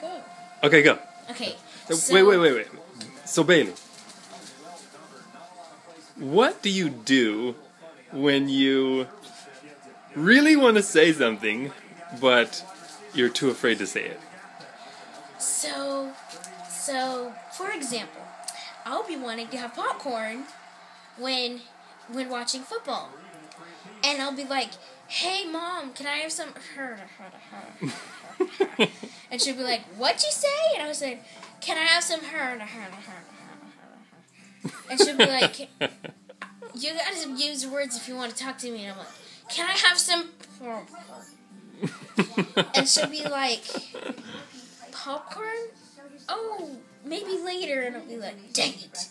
go. Okay, go. Okay. So- wait, wait, wait, wait. So Bailey, what do you do when you really want to say something, but you're too afraid to say it? So, so for example, I'll be wanting to have popcorn when when watching football, and I'll be like, "Hey, mom, can I have some?" and she'd be like, "What'd you say?" And I was like, "Can I have some?" Her and she'd be like, "You gotta use words if you want to talk to me." And I'm like, "Can I have some?" And she'll be like, popcorn? Oh, maybe later. And I'll be like, dang it.